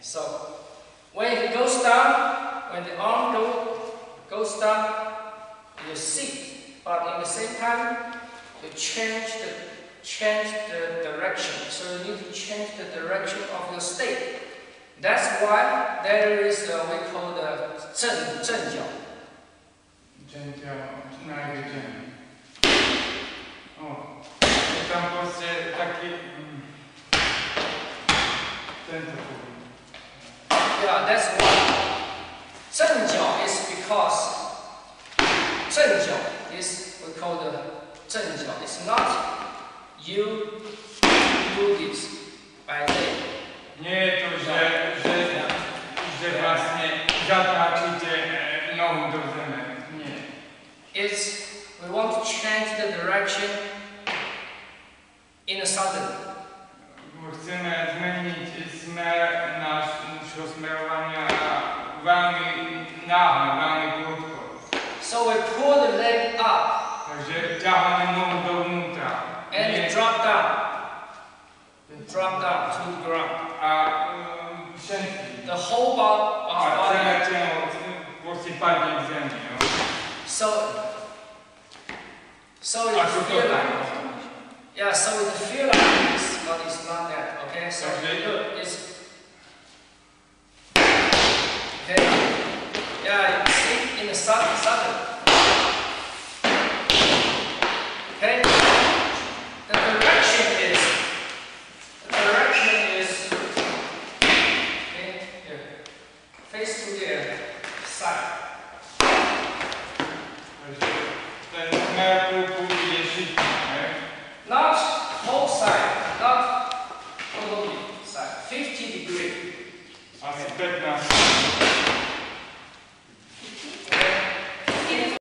So when it goes down, when the arm go, goes down, you sit, but in the same time, you change the change the direction. So you need to change the direction of your state. That's why there is a, we call the 正正角。正角是哪一个正？哦，当过是他给，嗯，正的。Yeah, that's why. 正脚 is because 正脚 is we call the 正脚. It's not you do this by day. Nie to, że, że, że właśnie zataczycie e, nogą do ziemi. Nie. It's we want to change the direction in a sudden. Bo chcemy wami nagle, wami krótko. So we pull the leg up Także ciachamy nogą do wnętrza. and Nie, you drop down. Drop down to the ground. a um, wszędzie. The whole bo- A body. całe ciało właśnie padnie w ziemi. So, so you feel like, yeah, so it feel like this, but it's not that, okay? So it's, okay, yeah, you see, in the sudden, sudden, okay? The direction is, the direction is, okay, here, face to the side. Także ten smer pójdzie szybko. nie? Not whole side, not totally